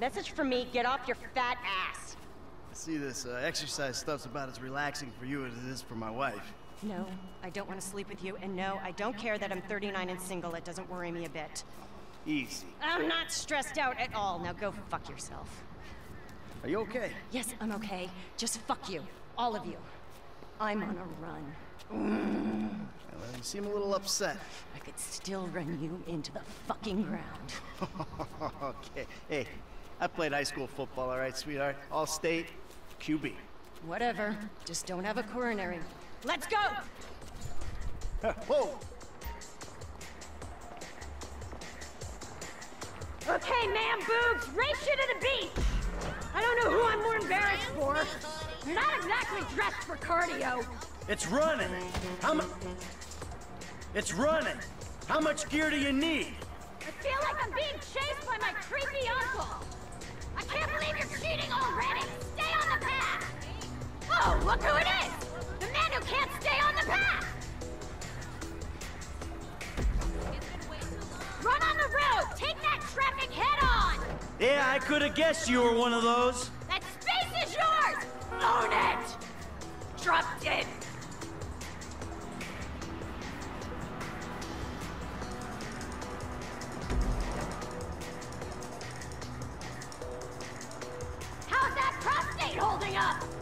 Message from me, get off your fat ass. I see this uh, exercise stuff's about as relaxing for you as it is for my wife. No, I don't want to sleep with you, and no, I don't care that I'm 39 and single. It doesn't worry me a bit. Easy. I'm not stressed out at all. Now go fuck yourself. Are you okay? Yes, I'm okay. Just fuck you. All of you. I'm on a run. Well, you seem a little upset. I could still run you into the fucking ground. okay. Hey, I played high school football, all right, sweetheart? All state, QB. Whatever. Just don't have a coronary. Let's go! Whoa! Okay, man boobs, race you to the beach! I don't know who I'm more embarrassed for. You're not exactly dressed for cardio. It's running. How much? It's running. How much gear do you need? I feel like I'm being chased look who it is! The man who can't stay on the path. Run on the road. Take that traffic head on. Yeah, I could have guessed you were one of those. That space is yours. Own it. Drop dead. How's that prostate holding up?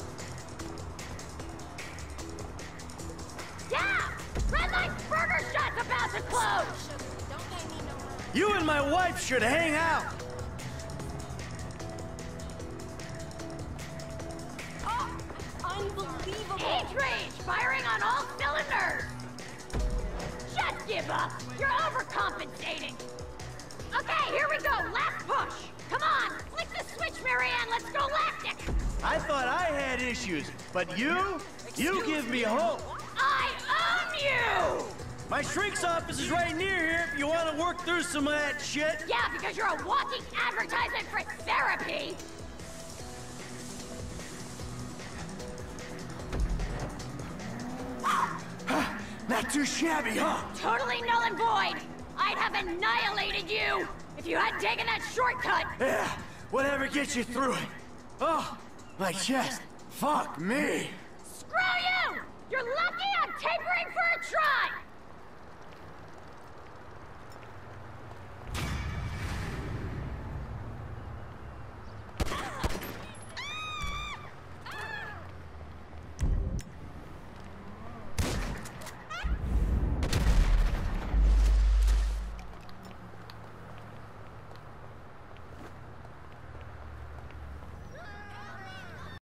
Shot's about to close! You and my wife should hang out. Oh, unbelievable! Age range! Firing on all cylinders! Just give up! You're overcompensating! Okay, here we go! Last push! Come on! Flick the switch, Mary-Ann! Let's go lactic! I thought I had issues, but you? You give me hope. I own you! My shrink's office is right near here if you want to work through some of that shit. Yeah, because you're a walking advertisement for therapy! Not too shabby, huh? Totally null and void! I'd have annihilated you if you hadn't taken that shortcut! Yeah, whatever gets you through it. Oh, my chest. Fuck me. Screw you! You're lucky I'm tapering for a tri!